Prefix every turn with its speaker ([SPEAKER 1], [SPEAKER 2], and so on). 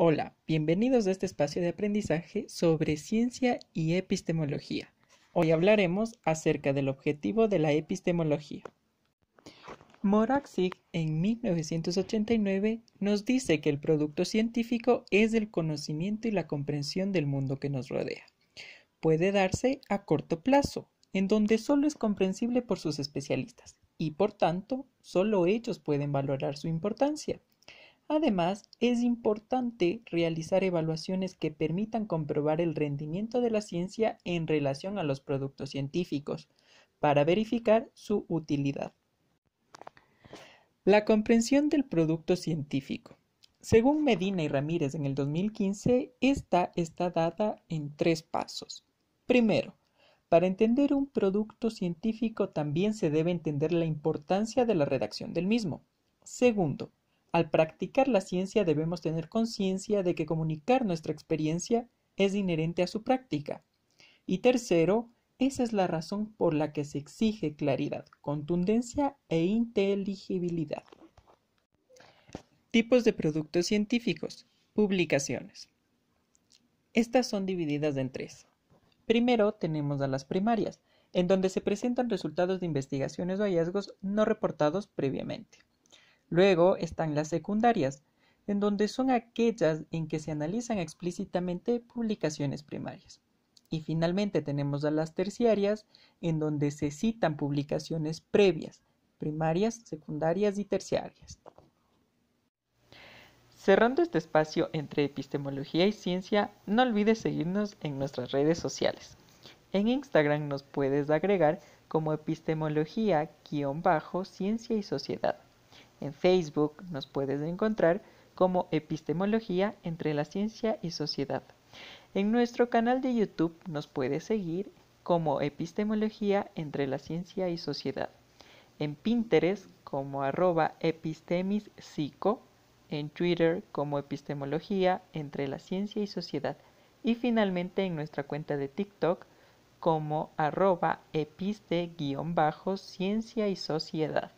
[SPEAKER 1] Hola, bienvenidos a este espacio de aprendizaje sobre ciencia y epistemología. Hoy hablaremos acerca del objetivo de la epistemología. Moraxig en 1989 nos dice que el producto científico es el conocimiento y la comprensión del mundo que nos rodea. Puede darse a corto plazo, en donde solo es comprensible por sus especialistas, y por tanto solo ellos pueden valorar su importancia. Además, es importante realizar evaluaciones que permitan comprobar el rendimiento de la ciencia en relación a los productos científicos, para verificar su utilidad. La comprensión del producto científico. Según Medina y Ramírez en el 2015, esta está dada en tres pasos. Primero, para entender un producto científico también se debe entender la importancia de la redacción del mismo. Segundo, al practicar la ciencia debemos tener conciencia de que comunicar nuestra experiencia es inherente a su práctica. Y tercero, esa es la razón por la que se exige claridad, contundencia e inteligibilidad. Tipos de productos científicos. Publicaciones. Estas son divididas en tres. Primero tenemos a las primarias, en donde se presentan resultados de investigaciones o hallazgos no reportados previamente. Luego están las secundarias, en donde son aquellas en que se analizan explícitamente publicaciones primarias. Y finalmente tenemos a las terciarias, en donde se citan publicaciones previas, primarias, secundarias y terciarias. Cerrando este espacio entre epistemología y ciencia, no olvides seguirnos en nuestras redes sociales. En Instagram nos puedes agregar como epistemología-ciencia y sociedad. En Facebook nos puedes encontrar como epistemología entre la ciencia y sociedad. En nuestro canal de YouTube nos puedes seguir como epistemología entre la ciencia y sociedad. En Pinterest como arroba epistemispsico en Twitter como epistemología entre la ciencia y sociedad y finalmente en nuestra cuenta de TikTok como arroba episte-ciencia y sociedad.